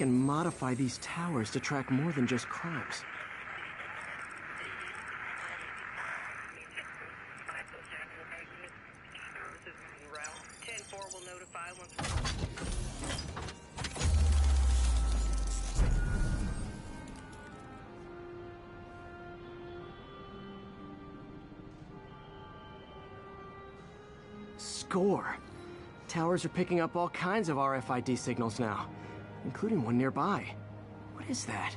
and modify these towers to track more than just crimes? Score. Towers are picking up all kinds of RFID signals now, including one nearby. What is that?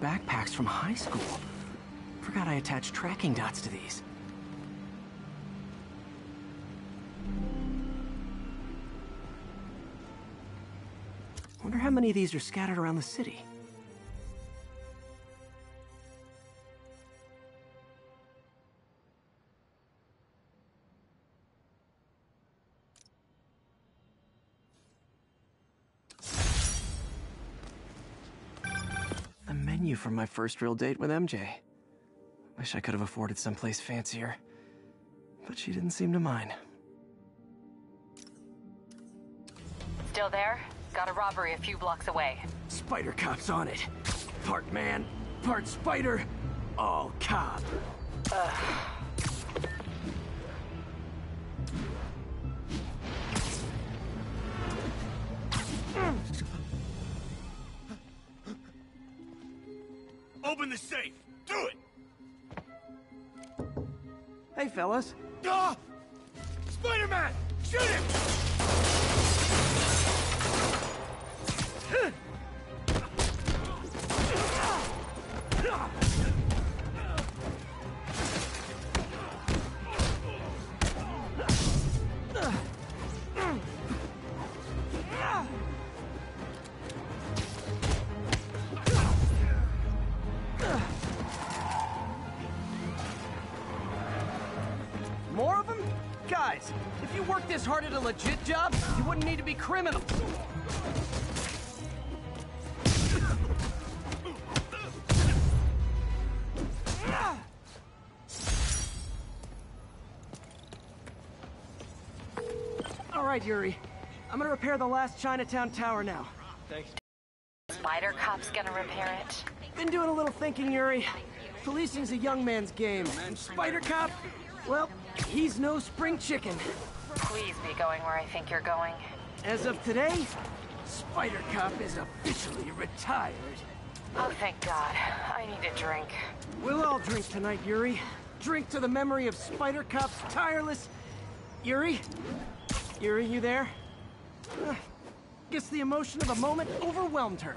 Backpacks from high school. Forgot I attached tracking dots to these. Wonder how many of these are scattered around the city. Menu from my first real date with MJ. Wish I could have afforded someplace fancier. But she didn't seem to mind. Still there? Got a robbery a few blocks away. Spider Cop's on it. Part man, part spider, all cop. Open the safe! Do it! Hey, fellas. Ah! Spider-Man! Shoot him! wouldn't need to be criminals. All right, Yuri. I'm gonna repair the last Chinatown tower now. Thanks. Spider Cop's gonna repair it. Been doing a little thinking, Yuri. Policing's a young man's game, and Spider Cop, well, he's no spring chicken. Please be going where I think you're going. As of today, Spider Cop is officially retired. Oh, thank God. I need a drink. We'll all drink tonight, Yuri. Drink to the memory of Spider Cop's tireless. Yuri? Yuri, you there? Uh, guess the emotion of the moment overwhelmed her.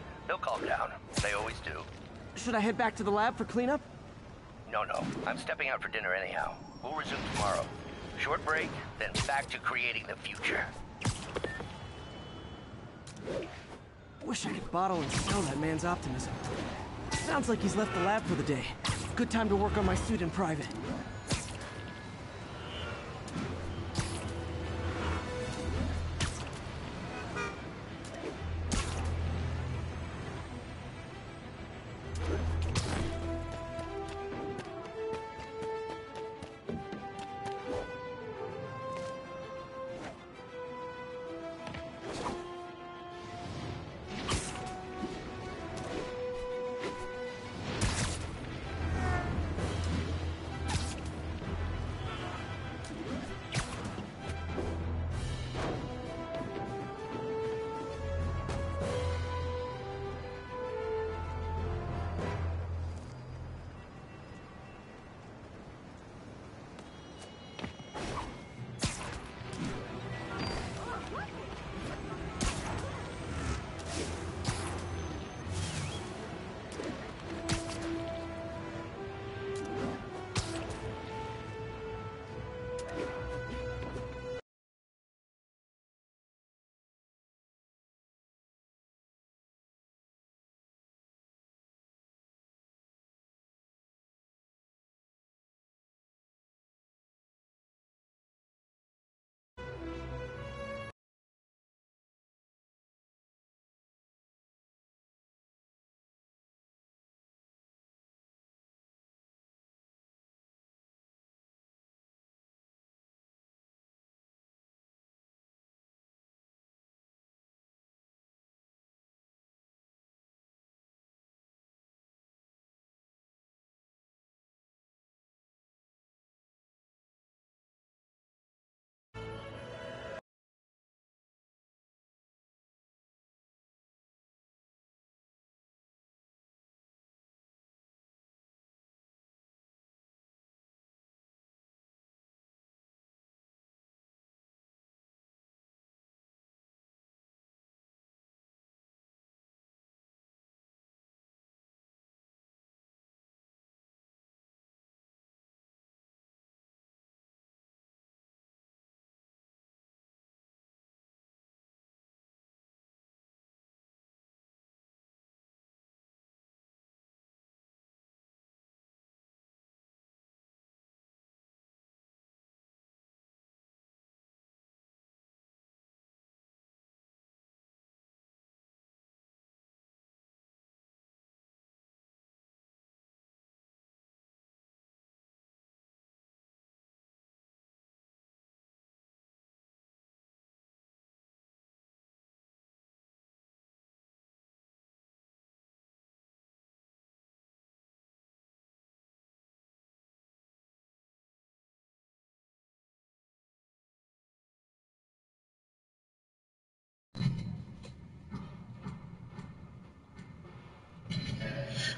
They'll calm down. They always do. Should I head back to the lab for cleanup? No, no. I'm stepping out for dinner anyhow. We'll resume tomorrow. Short break, then back to creating the future. Wish I could bottle and sell that man's optimism. Sounds like he's left the lab for the day. Good time to work on my suit in private.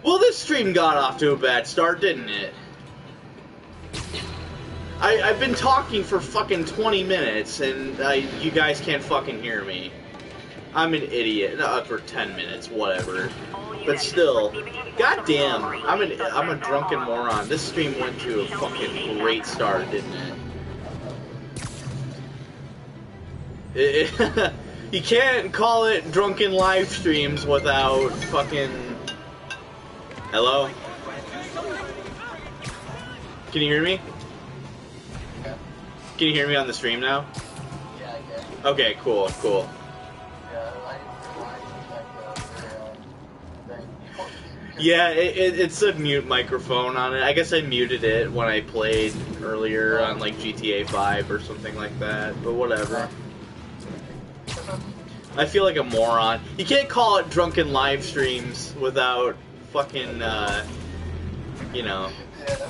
Well, this stream got off to a bad start, didn't it? I, I've been talking for fucking 20 minutes, and I, you guys can't fucking hear me. I'm an idiot. Uh, for 10 minutes, whatever. But still, goddamn, I'm an I'm a drunken moron. This stream went to a fucking great start, didn't it? It- it- you can't call it drunken live streams without fucking. Hello? Can you hear me? Can you hear me on the stream now? Yeah, I. Okay, cool, cool. Yeah, I I like the thing. Yeah, it, it, it said mute microphone on it. I guess I muted it when I played earlier on like GTA 5 or something like that, but whatever. I feel like a moron. You can't call it drunken live streams without fucking, uh, you know, Yeah.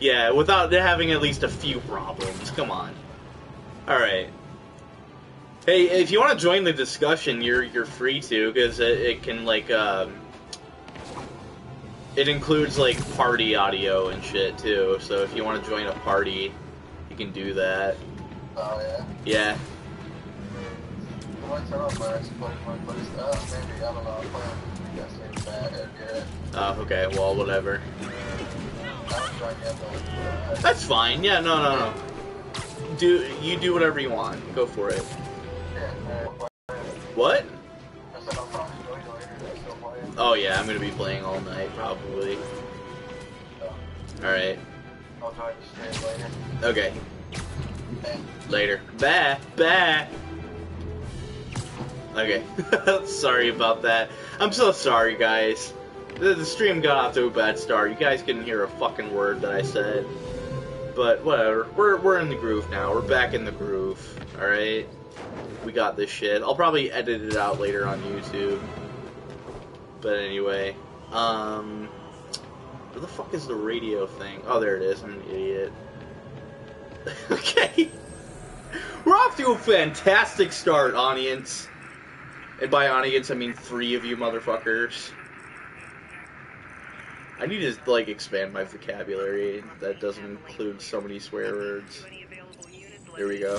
yeah, without having at least a few problems. Come on. All right. Hey, if you want to join the discussion, you're you're free to because it, it can like um, it includes like party audio and shit too. So if you want to join a party, you can do that. Oh yeah. Yeah. I Oh, okay. Well, whatever. That's fine. Yeah. No. No. No. Do you do whatever you want? Go for it. What? Oh yeah, I'm gonna be playing all night probably. All right. I'll join the stream later. Okay. Later. Bye. Bye. Okay. sorry about that. I'm so sorry, guys. The, the stream got off to a bad start. You guys couldn't hear a fucking word that I said. But whatever. We're we're in the groove now. We're back in the groove. All right. We got this shit. I'll probably edit it out later on YouTube. But anyway, um, where the fuck is the radio thing? Oh, there it is. I'm an idiot. okay. We're off to a fantastic start, audience. And by audience, I mean three of you motherfuckers. I need to, like, expand my vocabulary. That doesn't include so many swear words. Here we go.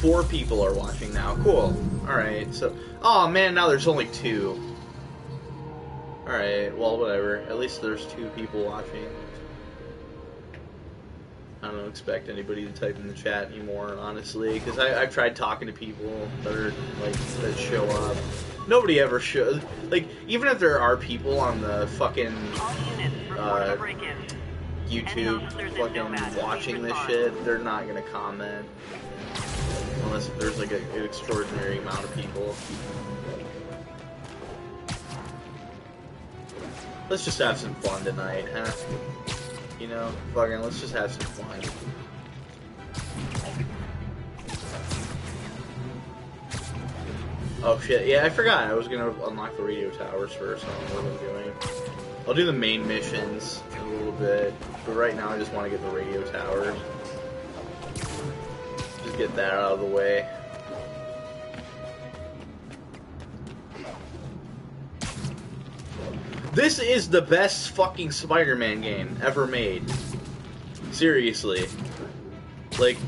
Four people are watching now. Cool. Alright, so. Oh man, now there's only two. Alright, well, whatever. At least there's two people watching. I don't expect anybody to type in the chat anymore, honestly, because I've tried talking to people that are like that show up. Nobody ever shows. Like, even if there are people on the fucking uh, YouTube fucking watching this shit, they're not gonna comment unless there's like a, an extraordinary amount of people. Let's just have some fun tonight, huh? You know, fucking, let's just have some fun. Oh shit, yeah, I forgot. I was gonna unlock the radio towers first. I don't know what I'm doing. I'll do the main missions in a little bit, but right now I just want to get the radio towers. Just get that out of the way. This is the best fucking Spider-Man game ever made. Seriously. Like,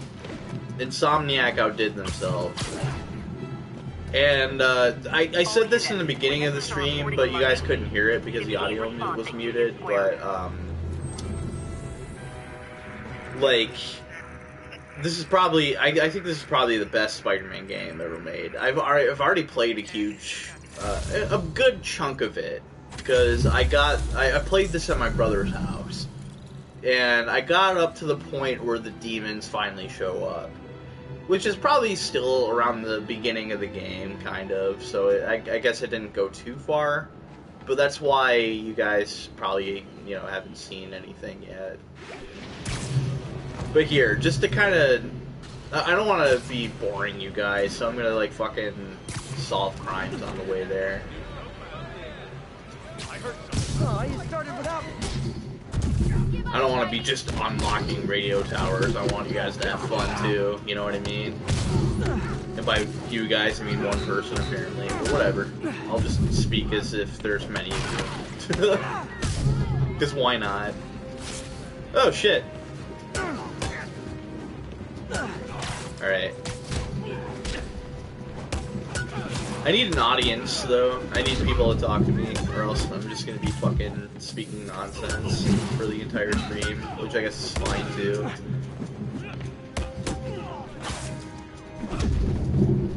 Insomniac outdid themselves. And uh, I, I said this in the beginning of the stream, but you guys couldn't hear it because the audio was muted. But um, like, this is probably I, I think this is probably the best Spider-Man game ever made. I've already, I've already played a huge, uh, a a good chunk of it because I got I, I played this at my brother's house, and I got up to the point where the demons finally show up, which is probably still around the beginning of the game, kind of. So it, I, I guess it didn't go too far, but that's why you guys probably you know haven't seen anything yet. But here, just to kind of, I I don't want to be boring you guys, so I'm gonna like fucking solve crimes on the way there. Oh, you started without me. I don't want to be just unlocking radio towers. I want you guys to have fun too. You know what I mean? And by you guys, I mean one person apparently. But whatever. I'll just speak as if there's many of you. Because why not? Oh shit. Alright. I need an audience though. I need people to talk to me, or else I'm just gonna be fucking speaking nonsense for the entire stream, which I guess is fine too.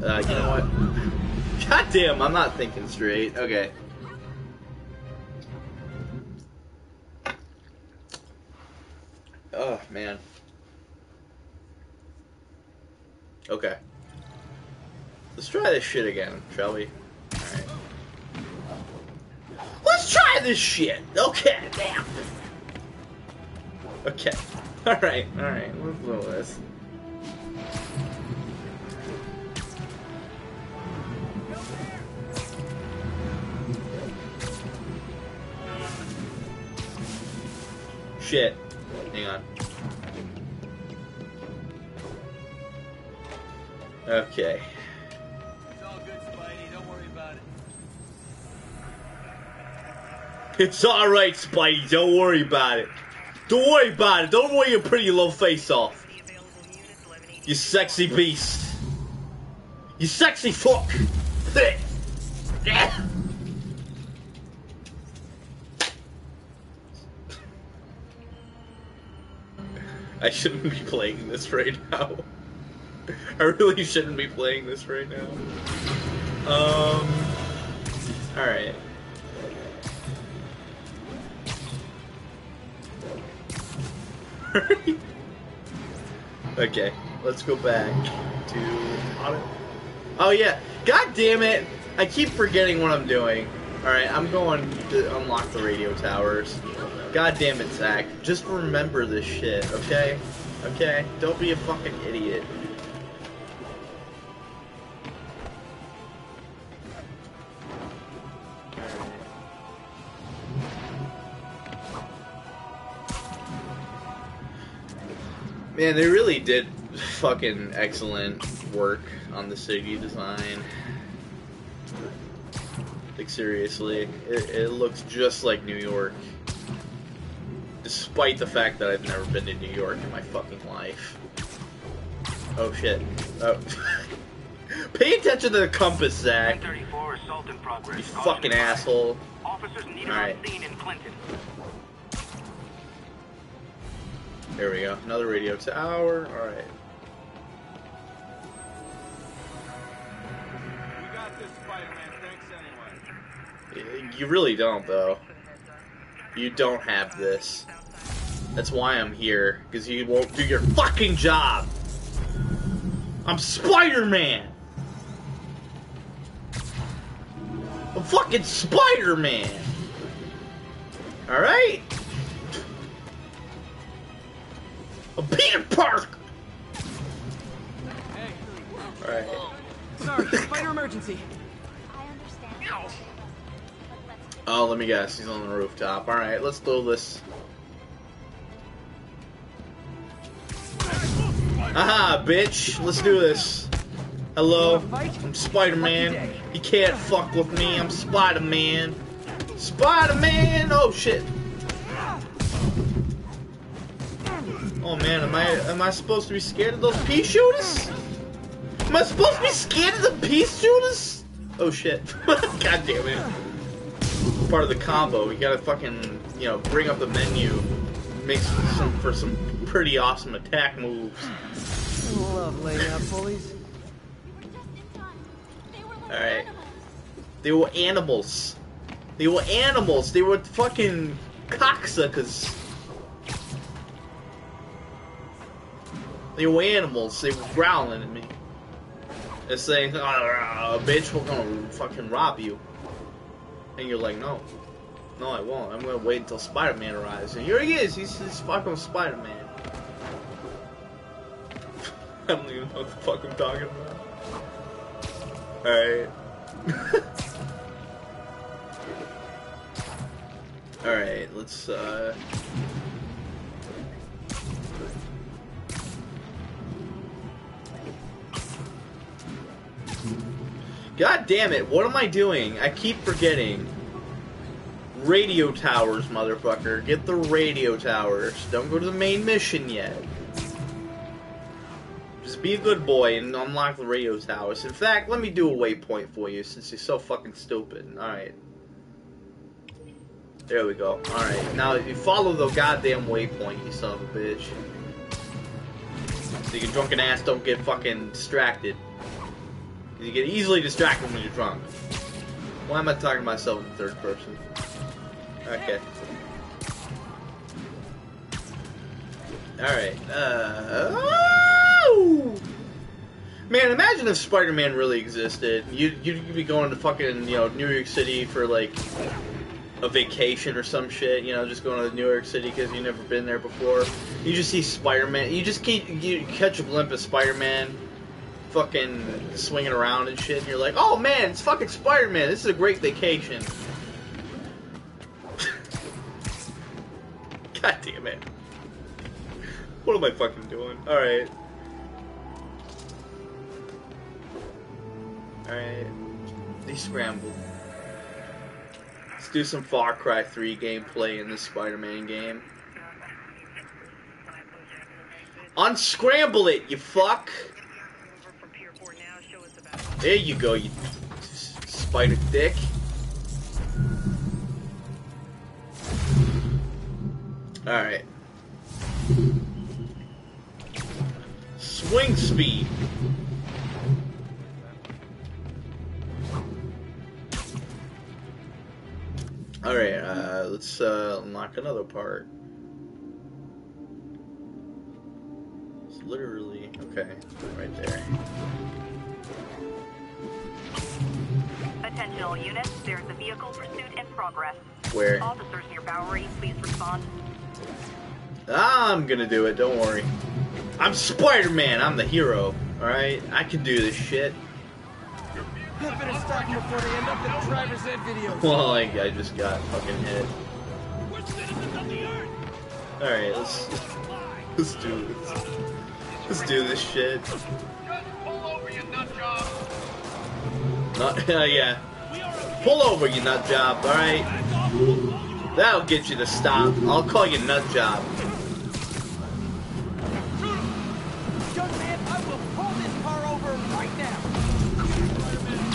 Uh, you know what? God damn, I'm not thinking straight. Okay. Oh man. Okay. Let's try this shit again, shall we? Alright. Let's try this shit! Okay, damn! Okay. Alright, alright, let's do this. Shit. Hang on. Okay. It's alright, Spidey. Don't worry about it. Don't worry about it. Don't worry your pretty little face off. You sexy beast. You sexy fuck. I shouldn't be playing this right now. I really shouldn't be playing this right now. Um. Alright. okay, let's go back to. Oh yeah, god damn it! I keep forgetting what I'm doing. Alright, I'm going to unlock the radio towers. God damn it, Zach. Just remember this shit, okay? Okay? Don't be a fucking idiot. Man, they really did fucking excellent work on the city design. Like seriously, it, it looks just like New York. Despite the fact that I've never been to New York in my fucking life. Oh shit. Oh. Pay attention to the compass, Zach. 1034 assault in progress. You fucking asshole. Officers needed Alright. scene in Clinton. There we go. Another radio tower. Alright. We got this, Spider-Man. Thanks anyway. You really don't, though. You don't have this. That's why I'm here, because you won't do your fucking job. I'm Spider-Man. I'm fucking Spider-Man. All right. I'm Peter Parker. Hey, All right. Sorry, spider emergency. I understand. But Oh, let me guess. He's on the rooftop. All right, let's throw this. Aha, bitch. Let's do this. Hello. I'm Spider-Man. You can't fuck with me. I'm Spider-Man. Spider-Man. Oh shit. Oh man, am I am I supposed to be scared of those pea shooters? Am I supposed to be scared of the pea shooters? Oh shit. God damn it part of the combo. We gotta fucking, you know, bring up the menu, make some for some pretty awesome attack moves. Love laying uh, out bullies. we were just in time. They were Alright. animals. They were animals. They were animals. They were fucking cocksuckers. They were animals. They were growling at me. They're saying, "Ah, bitch, we're gonna fucking rob you. And you're like, no. No, I won't. I'm gonna wait until Spider-Man arrives. And here he is. He's, he's fucking Spider-Man. I don't even know what the fuck I'm talking about. Alright. Alright, let's, uh... God damn it, what am I doing? I keep forgetting. Radio towers, motherfucker. Get the radio towers. Don't go to the main mission yet. Just be a good boy and unlock the radio towers. In fact, let me do a waypoint for you since you're so fucking stupid. Alright. There we go. Alright, now if you follow the goddamn waypoint, you son of a bitch. So your drunken ass don't get fucking distracted. You get easily distracted when you're drunk. Why am I talking to myself in third person? Okay. Alright. Uh! Man, imagine if Spider-Man really existed. You'd, you'd be going to fucking, you know, New York City for like a vacation or some shit. You know, just going to New York City because you've never been there before. You just see Spider-Man. You just keep, you catch a glimpse of Spider-Man, fucking swinging around and shit. And you're like, oh man, it's fucking Spider-Man. This is a great vacation. God damn it. What am I fucking doing? Alright. Alright. Descramble. Let's do some Far Cry 3 gameplay in this Spider-Man game. Unscramble it, you fuck! There you go, you spider dick. Alright. Swing speed. Alright, uh, let's uh, unlock another part. It's literally, okay, right there. Attention all units, there's a vehicle pursuit in progress. Where? Officers near Bowery, please respond. I'm gonna do it, don't worry. I'm Spider-Man, I'm the hero, alright? I can do this shit. I better stop them before they end up in driver's ed videos. Well, I, I just got fucking hit. Alright, let's, let's do this. Let's do this shit. Not, yeah. Pull over, you nut job, alright? That'll get you to stop. I'll call you nut job.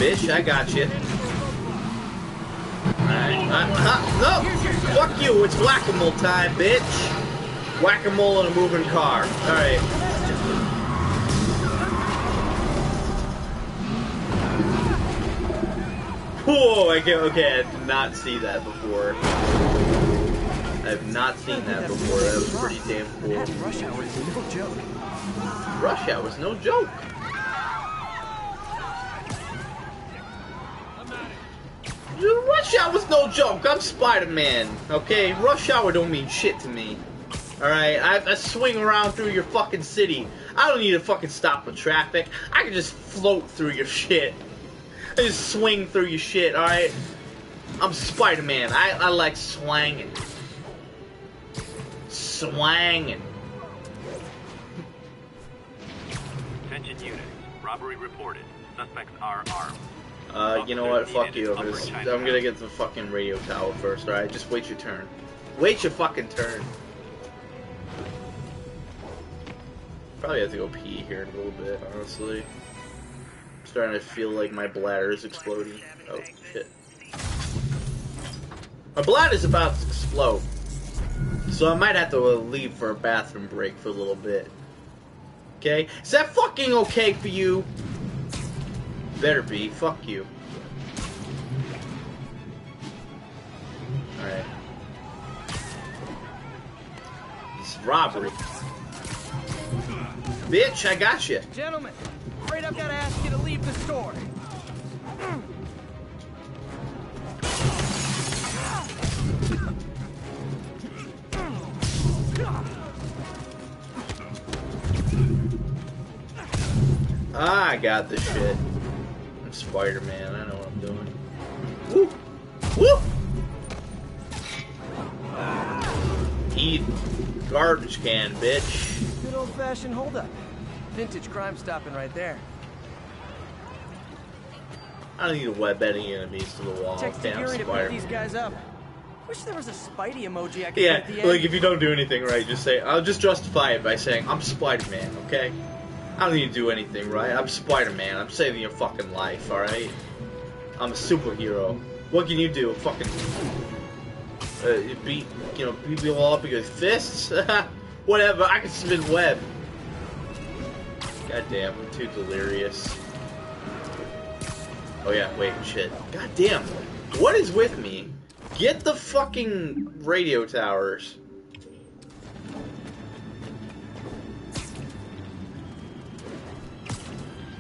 Bitch, I got you. Alright. Uh, uh, no! Fuck you, it's whack-a-mole time, bitch! Whack-a-mole in a moving car. Alright. Whoa, I get, okay, I did not see that before. I have not seen that before. That was pretty damn cool. Rush hour is no joke. Rush hour was no joke. Rush hour was no joke. I'm Spider-Man. Okay, rush hour don't mean shit to me. All right, I, I swing around through your fucking city. I don't need to fucking stop with traffic. I can just float through your shit. Just swing through your shit. All right. I'm Spider-Man. I, I like swanging. Swanging. Attention units. Robbery reported. Suspects are armed. Uh, you know what? Fuck you. I'm gonna, I'm gonna get the fucking radio tower first, alright? Just wait your turn. Wait your fucking turn. Probably have to go pee here in a little bit, honestly. Starting to feel like my bladder is exploding. Oh, shit. My bladder is about to explode. So I might have to leave for a bathroom break for a little bit. Okay? Is that fucking okay for you? Better be. Fuck you. Alright. This is robbery. Bitch, I got you. Gentlemen, afraid I've got to ask you to leave the store. Ah, I got this shit. I'm Spider-Man. I know what I'm doing. Woo! Woo! Eat garbage can, bitch. Good old-fashioned holdup. Vintage crime stopping right there. I don't need to web any enemies to the wall. Texted Damn Yuri to pick these guys up. Wish there was a Spidey emoji I could put Yeah, at the end. like if you don't do anything right, just say, I'll just justify it by saying, I'm Spider-Man, okay? I don't need to do anything right. I'm Spider-Man. I'm saving your fucking life, alright? I'm a superhero. What can you do? Fucking uh, beat, you know, beat people up with your fists? Whatever, I can spin web. God damn, I'm too delirious. Oh yeah, wait, shit. God damn, what is with me? Get the fucking radio towers.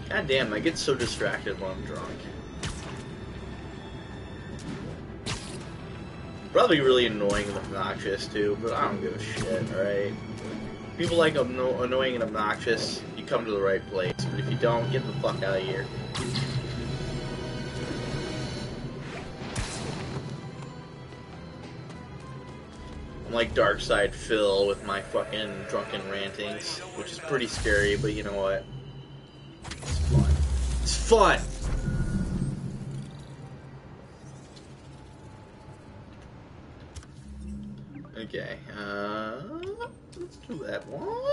God damn, I get so distracted when I'm drunk. Probably really annoying and obnoxious too, but I don't give a shit, alright? People like anno- annoying and obnoxious, come to the right place. But if you don't, get the fuck out of here. I'm like Dark Side Phil with my fucking drunken rantings, which is pretty scary, but you know what? It's fun. It's fun! Okay, uh, let's do that one.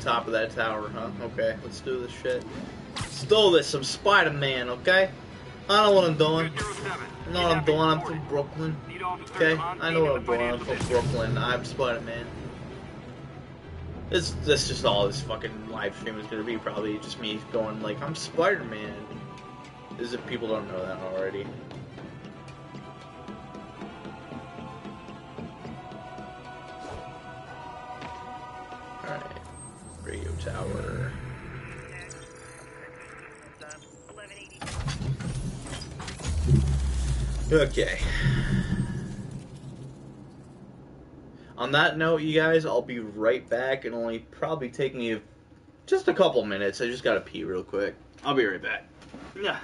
Top of that tower, huh? Okay, let's do this shit. Stole this, some Spider-Man, okay? I know what I'm doing. I know what I'm doing, I'm from Brooklyn. Okay? I know what I'm doing, I'm from Brooklyn. I'm Spider-Man. This, this just all this fucking live stream is gonna be probably just me going like, I'm Spider-Man. As if people don't know that already. Tower. Okay. On that note, you guys, I'll be right back and only probably take me just a couple minutes. I just gotta pee real quick. I'll be right back. Yeah.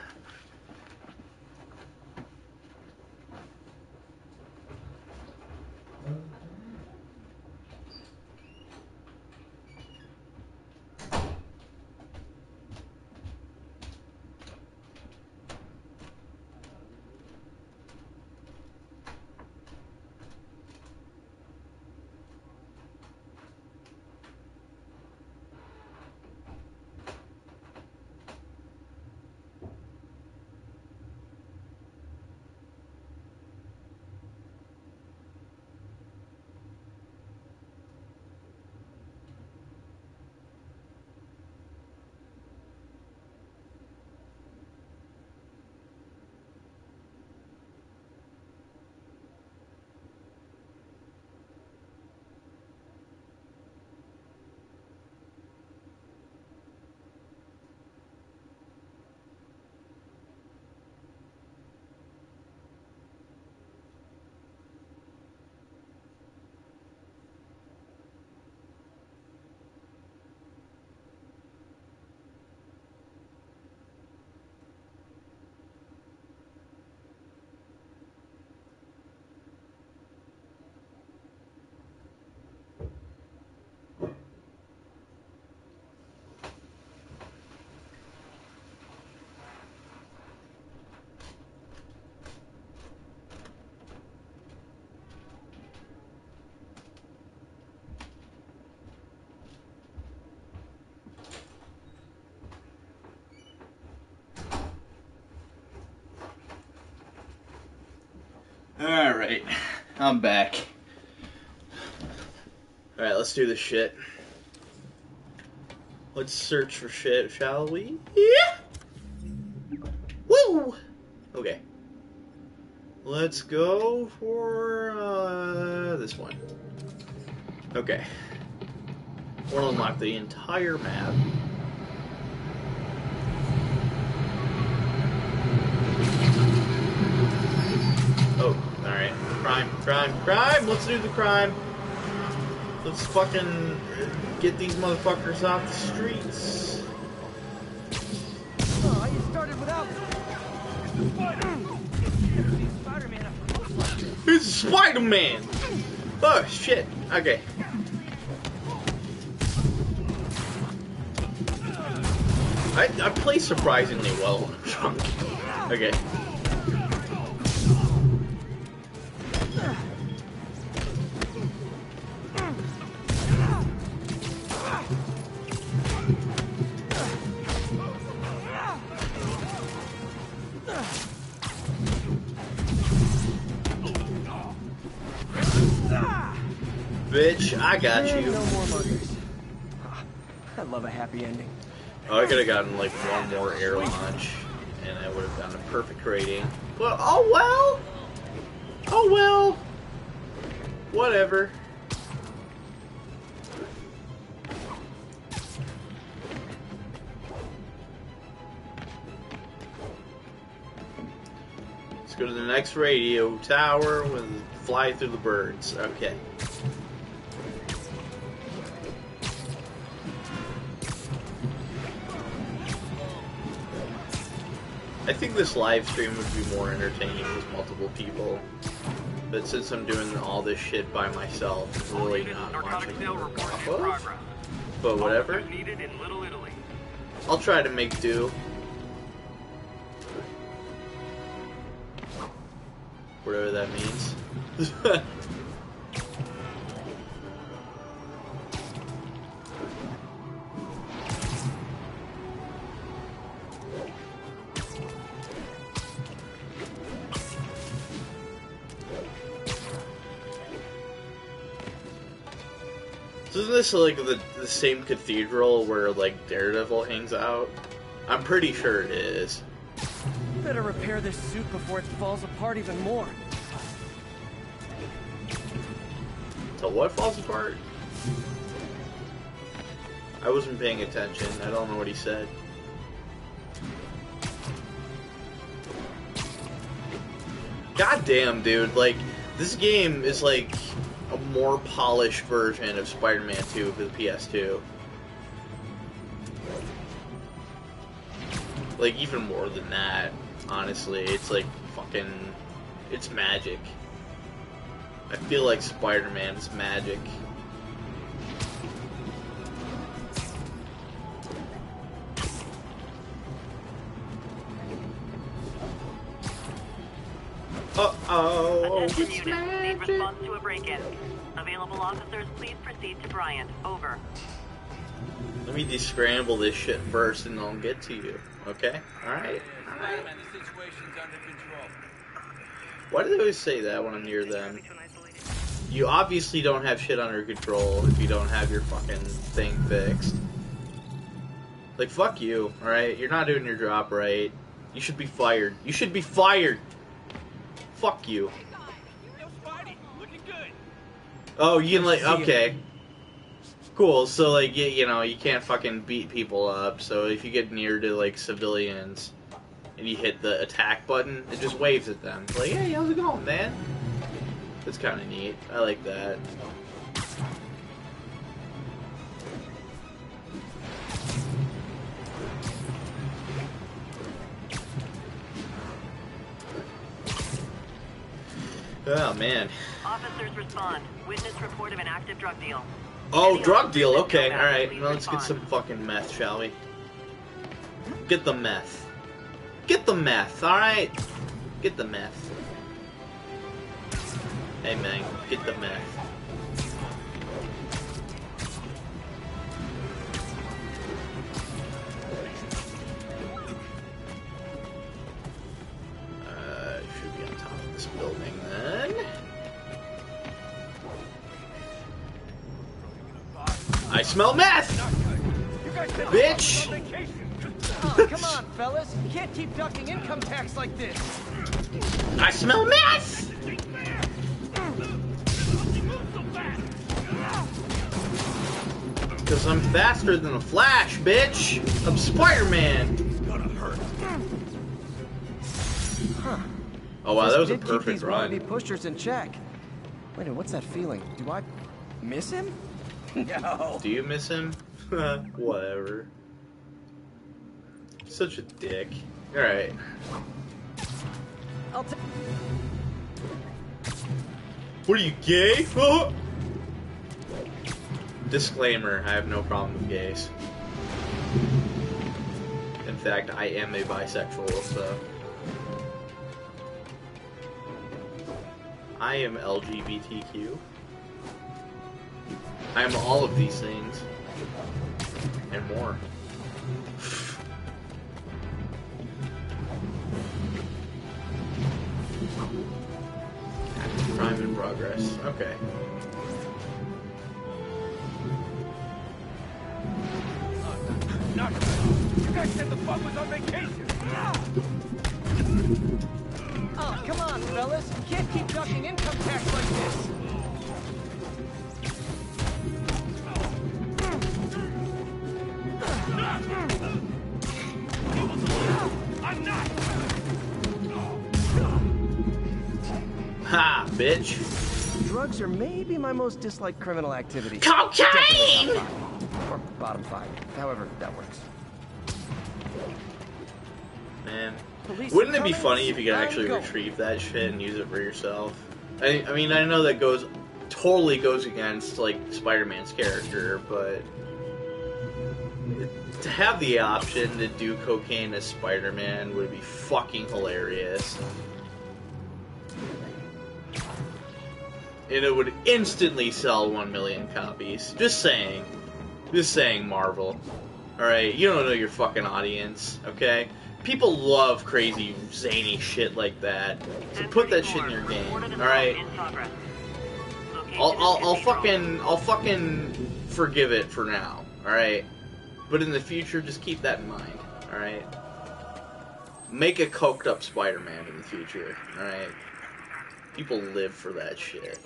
Alright, I'm back. Alright, let's do this shit. Let's search for shit, shall we? Yeah! Woo! Okay. Let's go for uh, this one. Okay. We'll unlock the entire map. Oh, alright. Crime, crime! Let's do the crime. Let's fucking get these motherfuckers off the streets. Oh, you started without Spider-Man. It's Spider-Man! Oh, shit. Okay. I, I play surprisingly well when I'm drunk. Okay. I got you. No more murders. Ah, I love a happy ending. Oh, I could have gotten like one more air launch, and I would have gotten a perfect rating. But oh well. Oh well. Whatever. Let's go to the next radio tower and fly through the birds. Okay. I think this live stream would be more entertaining with multiple people. But since I'm doing all this shit by myself, it's All really not much I can work report off of. But whatever. Officers needed in Little Italy. I'll try to make do. Whatever that means. Isn't this like the, the same cathedral where like Daredevil hangs out? I'm pretty sure it is. Better repair this suit before it falls apart even more. So what falls apart? I wasn't paying attention. I don't know what he said. God damn, dude. Like, this game is like more polished version of Spider-Man 2 for the PS2. Like, even more than that, honestly. It's like fucking. It's magic. I feel like Spider-Man is magic. Attention units, need response to a break-in. Available officers, please proceed to Bryant. Over. Let me descramble this shit first and I'll get to you. Okay? Alright. Alright. Man, the situation's under control. Why do they always say that when I'm near them? You obviously don't have shit under control if you don't have your fucking thing fixed. Like, fuck you, alright? You're not doing your job right. You should be fired. You should be fired! Fuck you. Yo, Spidey, looking good. Oh, you can like, okay. Cool, so like, you, you know, you can't fucking beat people up, so if you get near to like civilians and you hit the attack button, it just waves at them. Like, hey, how's it going, man? That's kind of neat. I like that. Oh man. Officers respond. Witness report of an active drug deal. Oh, drug deal. Okay, all right. Well, let's get some fucking meth, shall we? Get the meth. Get the meth. All right. Get the meth. Hey man, get the meth. Smell meth, You guys been bitch. Oh, come on, fellas. You can't keep ducking income tax like this. I smell meth. Because I'm faster than a Flash, bitch. I'm Spider-Man. Huh. Oh wow, that was a Did keep perfect these run. pushers in check. Wait, what's that feeling? Do I miss him? No. Do you miss him? Whatever. Such a dick. Alright. I'll t- What are you, gay? Oh! Disclaimer, I have no problem with gays. In fact, I am a bisexual, so. I am LGBTQ. I am all of these things. And more. Crime in progress. Okay. Are maybe my most disliked criminal activity. Cocaine! Definitely top five. Or bottom five. However that works. Man. Police Wouldn't it be funny if you could actually going. retrieve that shit and use it for yourself? I, I mean, I know that goes totally goes against like Spider-Man's character, but to have the option to do cocaine as Spider-Man would be fucking hilarious. And it would instantly sell one million copies. Just saying. Just saying, Marvel. Alright, you don't know your fucking audience, okay? People love crazy, zany shit like that. So put that shit in your game, alright? I'll, I'll, I'll fucking, I'll fucking forgive it for now, alright? But in the future, just keep that in mind, alright? Make a coked up Spider-Man in the future, alright? People live for that shit.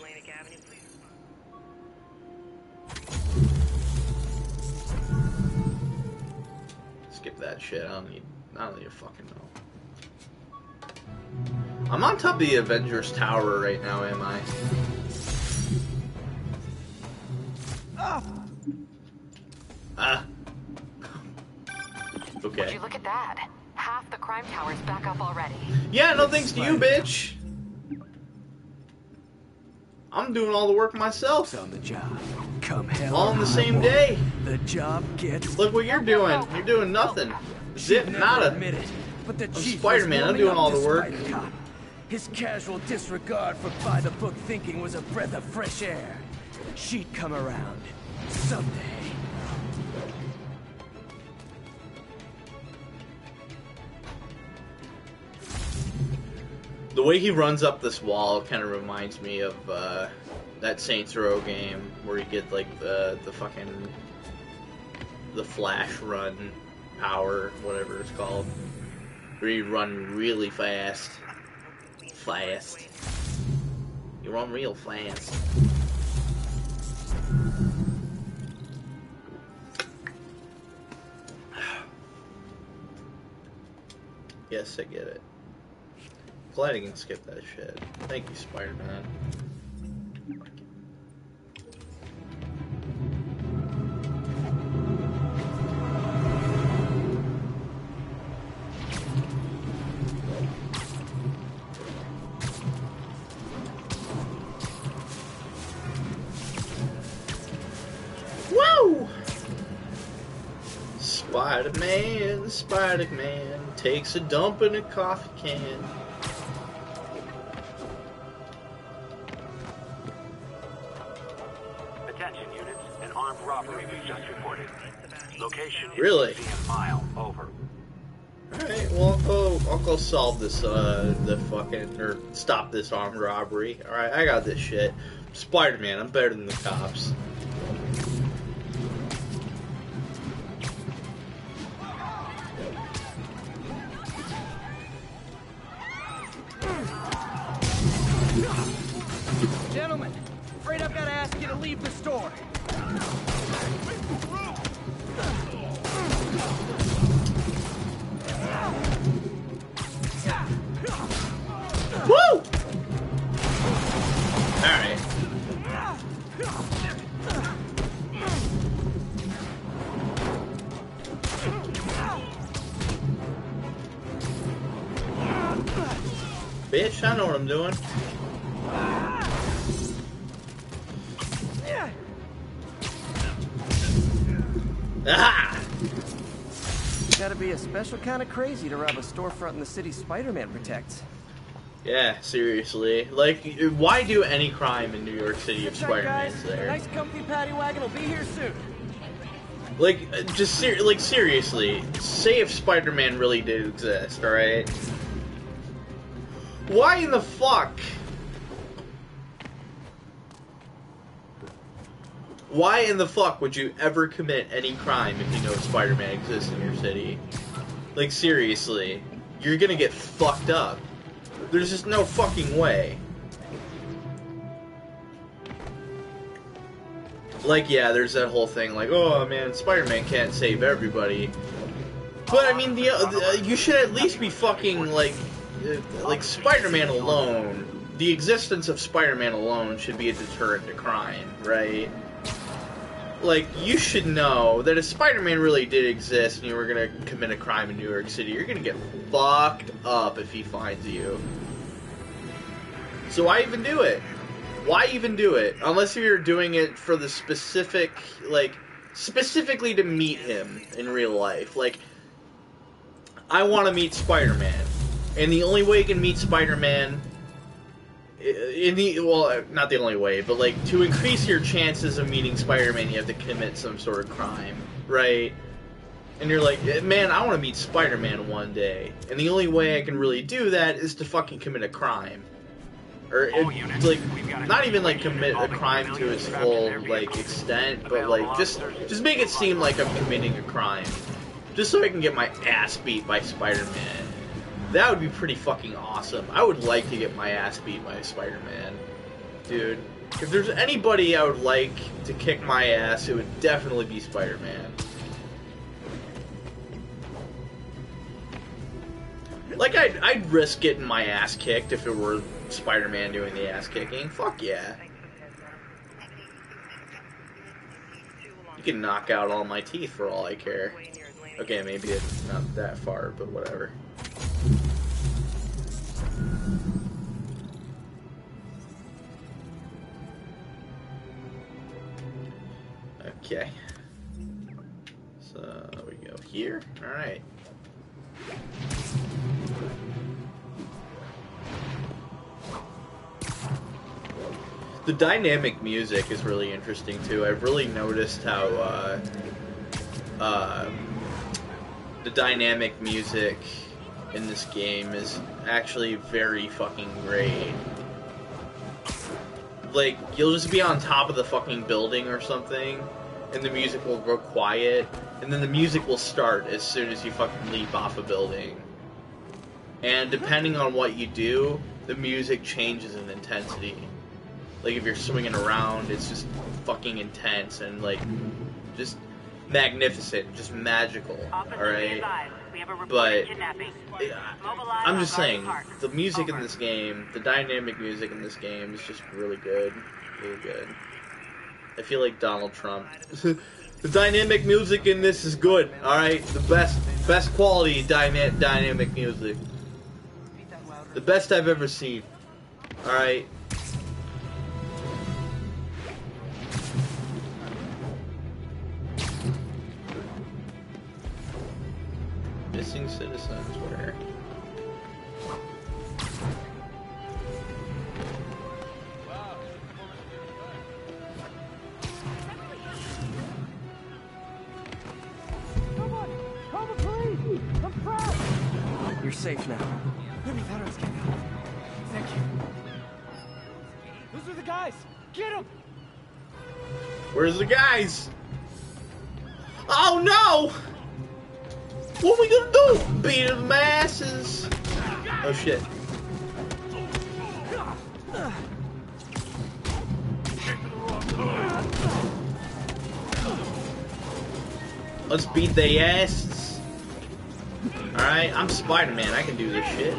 Skip that shit. I don't need. I don't need to fucking know. I'm on top of the Avengers Tower right now, am I? Ah. Would okay. you look at that? Half the crime tower's back up already. Yeah, no thanks to you, bitch. I'm doing all the work myself. on the job. Come hell All or on the same water. day. The job gets Look what you're doing. You're doing nothing. Oh, Zip, Never nada. admit it, but the chief Spider-Man, I'm doing all the work. His casual disregard for by-the-book thinking was a breath of fresh air. She'd come around someday. The way he runs up this wall kind of reminds me of uh, that Saints Row game where you get like the the fucking the flash run power, whatever it's called, where you run really fast, fast. You run real fast. Yes, I get it. Glad I can skip that shit. Thank you, Spider-Man. Spider-Man, Spider-Man takes a dump in a coffee can. Really? Mile. Over. Alright, well, I'll go, I'll go solve this, uh, the fucking, or stop this armed robbery. Alright, I got this shit. Spider-Man, I'm better than the cops. Bitch, I know what I'm doing. Ah! Gotta be a special kind of crazy to rob a storefront in the city Spider-Man protects. Yeah, seriously. Like, why do any crime in New York City if That's right, guys. Spider-Man's there? Nice comfy paddy wagon will be here soon. Like, uh, just ser- like seriously, say if Spider-Man really did exist, all right? Why in the fuck? Why in the fuck would you ever commit any crime if you know Spider-Man exists in your city? Like seriously, you're gonna get fucked up. There's just no fucking way. Like, yeah, there's that whole thing, like, oh man, Spider-Man can't save everybody. But I mean, the, uh, the you should at least be fucking like, uh, like Spider-Man alone the existence of Spider-Man alone should be a deterrent to crime, right? Like you should know that if Spider-Man really did exist and you were gonna commit a crime in New York City, you're gonna get fucked up if he finds you. So why even do it? Why even do it? Unless you're doing it for the specific, like, specifically to meet him in real life. Like, I want to meet Spider-Man, and the only way you can meet Spider-Man, in the well, not the only way, but like to increase your chances of meeting Spider-Man, you have to commit some sort of crime, right? And you're like, "Eh, man, I want to meet Spider-Man one day, and the only way I can really do that is to fucking commit a crime, or it- units, like we've got a not even like commit a crime to its full like extent, but like just just make it seem like I'm committing a crime, just so I can get my ass beat by Spider-Man. That would be pretty fucking awesome. I would like to get my ass beat by Spider-Man. Dude, if there's anybody I would like to kick my ass, it would definitely be Spider-Man. Like, I'd, I'd risk getting my ass kicked if it were Spider-Man doing the ass kicking. Fuck yeah. You can knock out all my teeth for all I care. Okay, maybe it's not that far, but whatever. Okay. So we go here. All right. The dynamic music is really interesting too. I've really noticed how uh, uh, the dynamic music in this game is actually very fucking great. Like, you'll just be on top of the fucking building or something, and the music will go quiet, and then the music will start as soon as you fucking leap off a building. And depending on what you do, the music changes in intensity. Like, if you're swinging around, it's just fucking intense and, like, just magnificent, just magical, alright? Advised. We have a reported But kidnapping. I'm just saying, the music in this game, the dynamic music in this game is just really good. Really good. I feel like Donald Trump. the dynamic music in this is good, alright? The best best quality dyna- dynamic music. The best I've ever seen. Alright? Missing citizens, where? You're safe now. Let me veterans get out. Thank you. Those are the guys. Get them. Where's the guys? Oh no! What are we gonna do? Beat them asses? Oh shit. Let's beat their asses. Alright, I'm Spider Man. I can do this shit.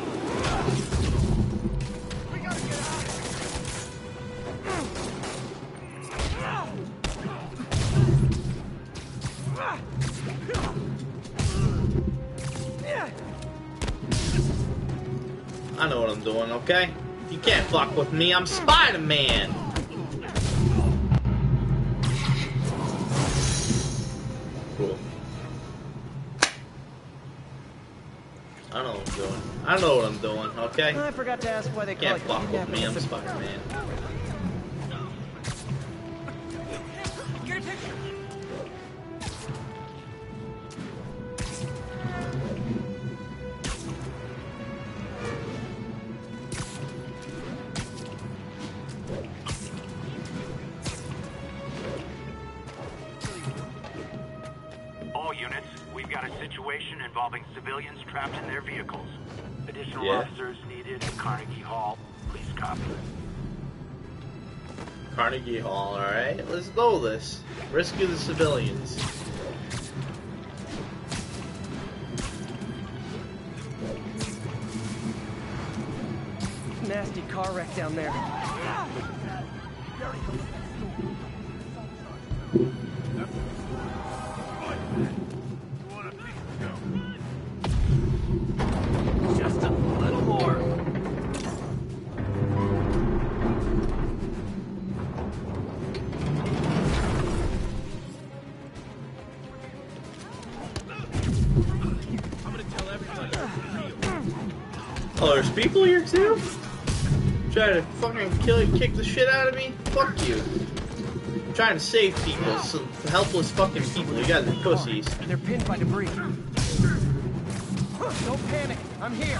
Okay? You can't fuck with me. I'm Spider Man. Cool. I know what I'm doing. I know what I'm doing, okay? I forgot to ask why they Can't fuck with me. I'm kidnapping. Involving civilians trapped in their vehicles. Additional Yeah. officers needed at Carnegie Hall. Please copy. Carnegie Hall, alright? Let's go this. Rescue the civilians. Nasty car wreck down there. People here too? Trying to fucking kill kick the shit out of me? Fuck you. I'm trying to save people, some helpless fucking people. You guys are pussies. They're pinned by debris. Don't panic. I'm here.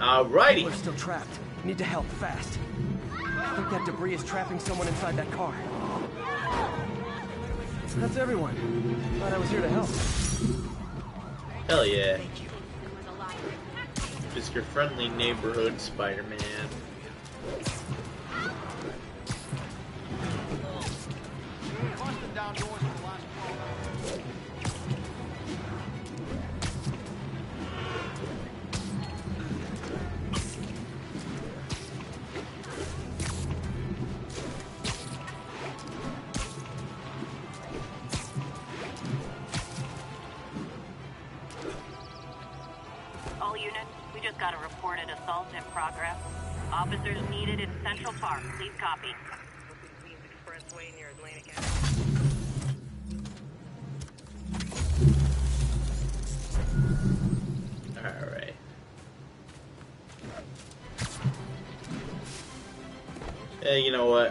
Alrighty. We're still trapped. Need to help fast. I think that debris is trapping someone inside that car. That's everyone. Glad I was here to help. Hell yeah. Just your friendly neighborhood Spider-Man.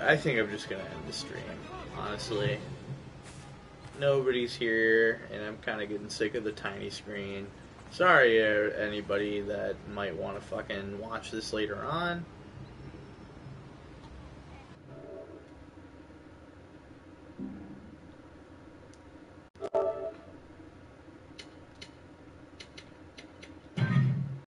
I think I'm just gonna end the stream, honestly. Nobody's here, and I'm kind of getting sick of the tiny screen. Sorry, uh, anybody that might want to fucking watch this later on.